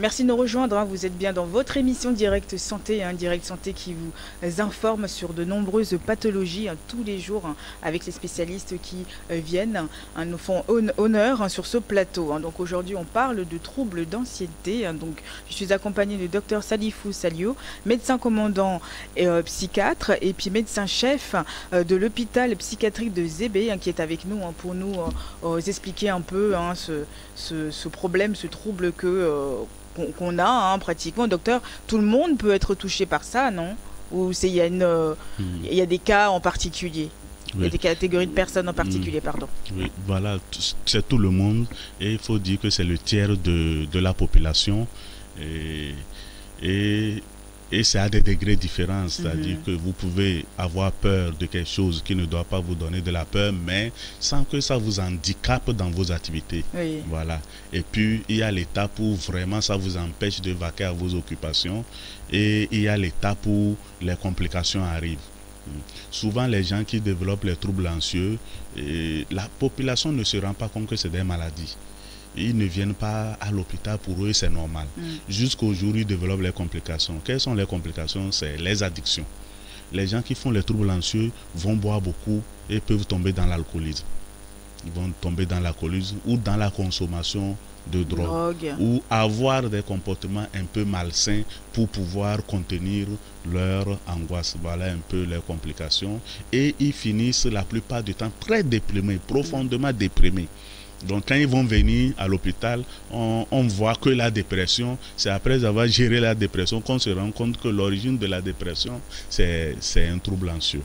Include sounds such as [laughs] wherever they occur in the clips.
Merci de nous rejoindre. Hein. Vous êtes bien dans votre émission Direct Santé, hein, Direct Santé qui vous informe sur de nombreuses pathologies hein, tous les jours avec les spécialistes qui euh, viennent, nous font honneur sur ce plateau. Donc aujourd'hui, on parle de troubles d'anxiété. Donc je suis accompagnée du docteur Salifou Salio, médecin commandant et euh, psychiatre, et puis médecin chef euh, de l'hôpital psychiatrique de Zébé qui est avec nous pour nous expliquer un peu ce, problème, ce trouble que qu'on a hein, pratiquement, docteur, tout le monde peut être touché par ça, non? Ou il y, a euh, hmm. il y a des cas en particulier Il y a des catégories de personnes en particulier, hmm. pardon. Oui, voilà, c'est tout le monde. Et il faut dire que c'est le tiers de, de la population. Et, et et c'est à des degrés différents, c'est-à-dire mhm. que vous pouvez avoir peur de quelque chose qui ne doit pas vous donner de la peur, mais sans que ça vous handicape dans vos activités. Voilà. Et puis, il y a l'étape où vraiment ça vous empêche de vaquer à vos occupations et il y a l'étape où les complications arrivent. Souvent, les gens qui développent les troubles anxieux, la population ne se rend pas compte que c'est des maladies ils ne viennent pas à l'hôpital, pour eux c'est normal. Mm. Jusqu'au jour où ils développent les complications. Quelles sont les complications? C'est les addictions. Les gens qui font les troubles anxieux vont boire beaucoup et peuvent tomber dans l'alcoolisme. Ils vont tomber dans l'alcoolisme ou dans la consommation de drogue, ou avoir des comportements un peu malsains pour pouvoir contenir leur angoisse. Voilà un peu les complications. Et ils finissent la plupart du temps très déprimés, profondément déprimés. Donc quand ils vont venir à l'hôpital, on, voit que la dépression, c'est après avoir géré la dépression qu'on se rend compte que l'origine de la dépression, c'est un trouble anxieux.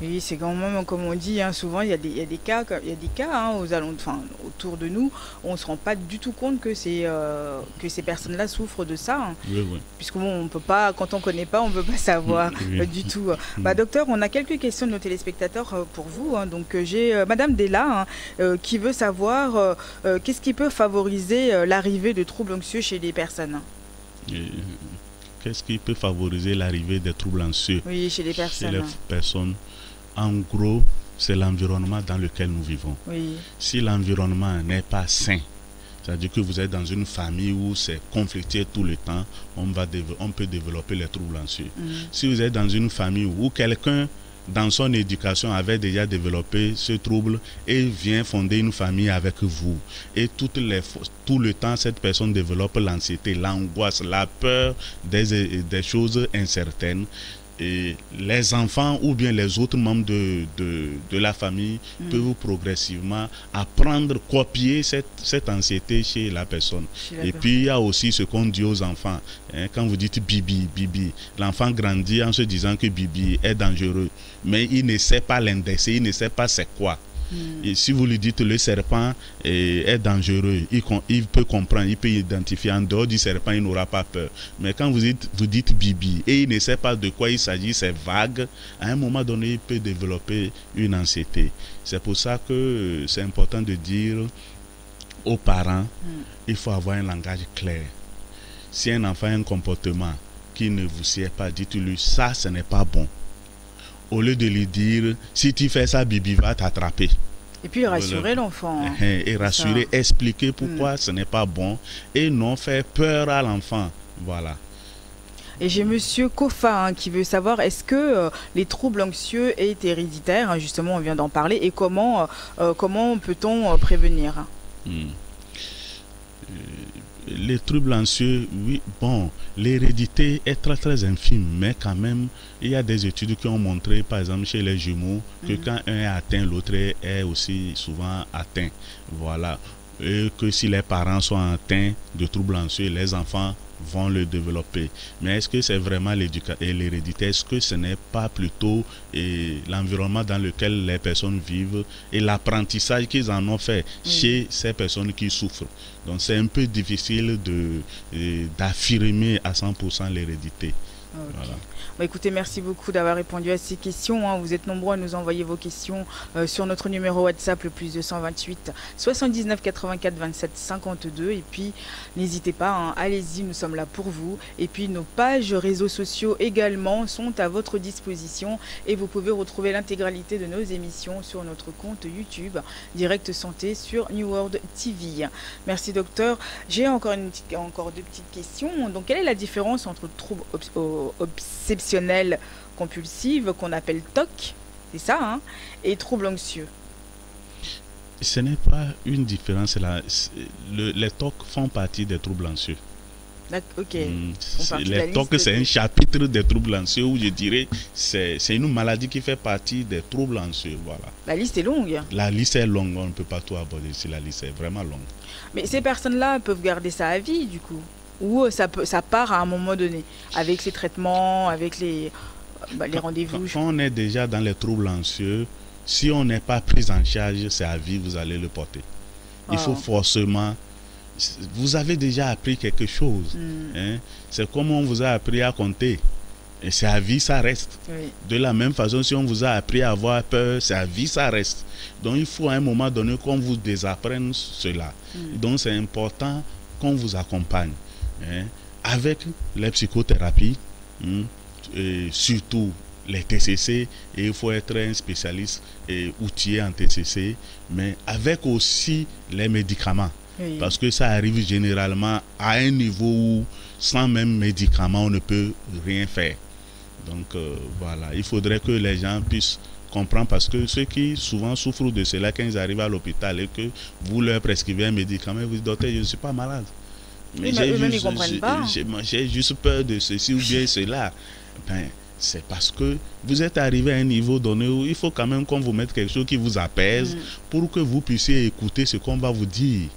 Oui, c'est quand même, comme on dit, hein, souvent il y, a des, il y, a des cas, il y a des cas hein, aux enfin, autour de nous, on ne se rend pas du tout compte que, euh, que ces personnes-là souffrent de ça. Hein. Oui, oui. Puisqu'on peut pas, quand on ne connaît pas, on ne peut pas savoir [laughs] euh, du tout. Bah, docteur, on a quelques questions de nos téléspectateurs euh, pour vous. donc j'ai Madame Della qui veut savoir qu'est-ce qui peut favoriser l'arrivée de troubles anxieux chez les personnes? Qu'est-ce qui peut favoriser l'arrivée des troubles anxieux chez les personnes En gros, c'est l'environnement dans lequel nous vivons. Si l'environnement n'est pas sain, c'est-à-dire que vous êtes dans une famille où c'est conflicté tout le temps, on, va on peut développer les troubles anxieux. Mm. Si vous êtes dans une famille où quelqu'un dans son éducation, avait déjà développé ce trouble et vient fonder une famille avec vous. Et tout le temps, cette personne développe l'anxiété, l'angoisse, la peur des choses incertaines et les enfants ou bien les autres membres de, de, la famille mm. peuvent progressivement apprendre, copier cette, cette anxiété chez la personne. et puis il y a aussi ce qu'on dit aux enfants. Hein, quand vous dites Bibi, Bibi, l'enfant grandit en se disant que Bibi est dangereux, mais il ne sait pas l'indexer, il ne sait pas c'est quoi. Et si vous lui dites le serpent est, dangereux, il, peut comprendre, il peut identifier. En dehors du serpent, il n'aura pas peur. Mais quand vous dites, vous dites Bibi et il ne sait pas de quoi il s'agit, c'est vague, à un moment donné, il peut développer une anxiété. C'est pour ça que euh, c'est important de dire aux parents, hmm. il faut avoir un langage clair. Si un enfant a un comportement qui ne vous sied pas, dites-lui ça, ce n'est pas bon au lieu de lui dire si tu fais ça, Bibi va t'attraper. Et puis rassurer l'enfant. Hein. Eh, et rassurer, expliquer pourquoi mm. ce n'est pas bon et non faire peur à l'enfant. Voilà. Et j'ai Monsieur Kofa hein, qui veut savoir est-ce que euh, les troubles anxieux est héréditaires hein, Justement, on vient d'en parler. Et comment, euh, comment peut-on euh, prévenir? Hmm les troubles anxieux, oui, bon, l'hérédité est très très infime, mais quand même, il y a des études qui ont montré, par exemple, chez les jumeaux, que mhm. quand un est atteint, l'autre est aussi souvent atteint. Voilà. Et que si les parents sont atteints de troubles anxieux, les enfants vont le développer. Mais est-ce que c'est vraiment l'hérédité? Est-ce que ce n'est pas plutôt l'environnement dans lequel les personnes vivent et l'apprentissage qu'ils en ont fait chez ces personnes qui souffrent? Donc c'est un peu difficile d'affirmer à 100% l'hérédité. Bah, écoutez, merci beaucoup d'avoir répondu à ces questions. Hein. Vous êtes nombreux à nous envoyer vos questions euh, sur notre numéro WhatsApp, le plus 228 79 84 27 52. Et puis, n'hésitez pas, hein. allez-y, nous sommes là pour vous. Et puis, nos pages réseaux sociaux également sont à votre disposition. Et vous pouvez retrouver l'intégralité de nos émissions sur notre compte YouTube, Direct Santé sur New World TV. Merci, docteur. J'ai encore, une encore deux petites questions. Donc, quelle est la différence entre troubles obsessionnels compulsives qu'on appelle TOC, c'est ça, hein, et troubles anxieux Ce n'est pas une différence. Là. les TOC font partie des troubles anxieux. Ok. Hmm, les TOC, c'est un chapitre des troubles anxieux où je dirais c'est une maladie qui fait partie des troubles anxieux. Voilà. La liste est longue. La liste est longue, on ne peut pas tout aborder si la liste est vraiment longue. Mais ces personnes-là peuvent garder ça à vie, du coup ou ça, peut, ça part à un moment donné, avec ces traitements, avec les, bah, les rendez-vous Quand on est déjà dans les troubles anxieux, si on n'est pas pris en charge, c'est à vie, vous allez le porter. Il faut ah. forcément... Vous avez déjà appris quelque chose. Hmm. Hein. C'est comme on vous a appris à compter. Et c'est à vie, ça reste. De la même façon, si on vous a appris à avoir peur, c'est à vie, ça reste. Donc il faut à un moment donné qu'on vous désapprenne cela. Hmm. Donc c'est important qu'on vous accompagne. Hein, avec les psychothérapies, hein, et surtout les TCC, et il faut être un spécialiste et outillé en TCC, mais avec aussi les médicaments. Parce que ça arrive généralement à un niveau où, sans même médicaments, on ne peut rien faire. Donc euh, voilà, il faudrait que les gens puissent comprendre parce que ceux qui souvent souffrent de cela, quand ils arrivent à l'hôpital et que vous leur prescrivez un médicament, vous dites, docteur, je ne suis pas malade. Mais j'ai juste, peur de ceci ou bien cela. Ben, c'est parce que vous êtes arrivé à un niveau donné où il faut quand même qu'on vous mette quelque chose qui vous apaise mm. pour que vous puissiez écouter ce qu'on va vous dire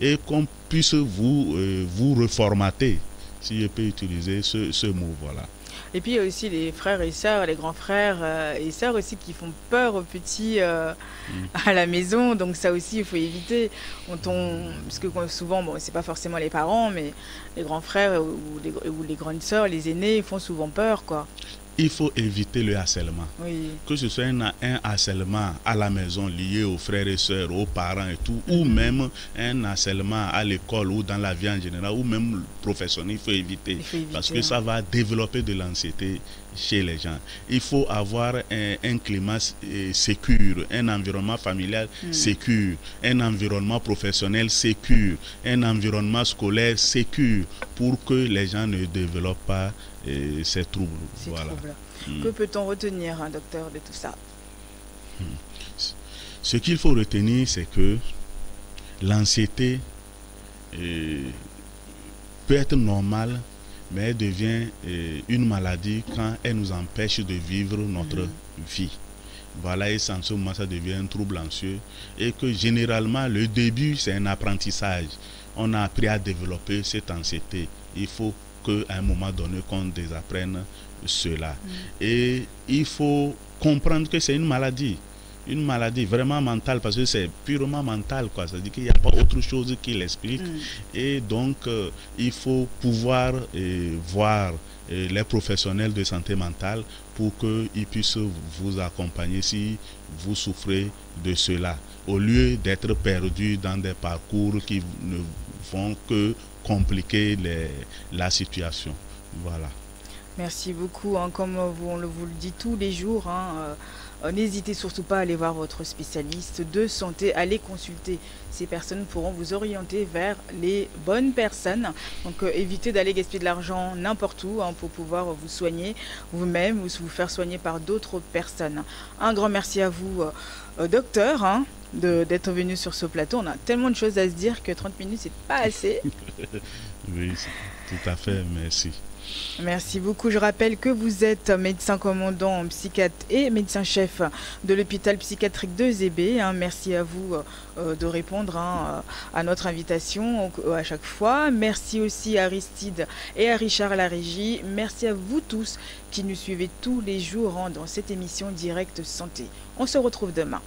et qu'on puisse vous, euh, vous reformater, si je peux utiliser ce, ce mot. Voilà. Et puis il y a aussi les frères et sœurs, les grands frères euh, et sœurs aussi qui font peur aux petits euh, mm. à la maison. Donc ça aussi, il faut éviter. parce que souvent, bon, c'est pas forcément les parents, mais les grands frères ou les, ou les grandes sœurs, les aînés, font souvent peur, quoi il faut éviter le harcèlement. Que ce soit un, harcèlement à la maison lié aux frères et sœurs, aux parents et tout, ou même un harcèlement à l'école ou dans la vie en général, ou même professionnel, il faut éviter. parce que ça va développer de l'anxiété chez les gens. Il faut avoir un, climat euh, sécur, un environnement familial mm. sécur, un environnement professionnel sécur, un environnement scolaire sécur pour que les gens ne développent pas et ces troubles. voilà. Hmm. Que peut-on retenir, hein, docteur, de tout ça hmm. Ce qu'il faut retenir, c'est que l'anxiété euh, peut être normale, mais elle devient euh, une maladie quand elle nous empêche de vivre notre hmm. vie. Voilà, et sans ce moment, ça devient un trouble anxieux. Et que généralement, le début, c'est un apprentissage. On a appris à développer cette anxiété. Il faut à un moment donné qu'on désapprenne cela. Mm. Et il faut comprendre que c'est une maladie une maladie vraiment mentale parce que c'est purement mental quoi c'est à dire qu'il n'y a pas autre chose qui l'explique mm. et donc euh, il faut pouvoir euh, voir euh, les professionnels de santé mentale pour qu'ils puissent vous accompagner si vous souffrez de cela au lieu d'être perdu dans des parcours qui ne font que compliquer la situation. Voilà. Merci beaucoup. Hein. Comme on vous le dit tous les jours, hein, euh, n'hésitez surtout pas à aller voir votre spécialiste de santé, allez consulter. Ces personnes pourront vous orienter vers les bonnes personnes. Donc euh, évitez d'aller gaspiller de l'argent n'importe où hein, pour pouvoir vous soigner vous-même ou vous faire soigner par d'autres personnes. Un grand merci à vous, euh, docteur d'être venu sur ce plateau. On a tellement de choses à se dire que 30 minutes, c'est pas assez. [laughs] oui, tout à fait, merci. Merci beaucoup. Je rappelle que vous êtes médecin commandant, psychiatre et médecin-chef de l'hôpital psychiatrique de Zébé. Hein. Merci à vous euh, de répondre hein, à notre invitation à chaque fois. Merci aussi à Aristide et à Richard à la régie. Merci à vous tous qui nous suivez tous les jours hein, dans cette émission Direct Santé. On se retrouve demain.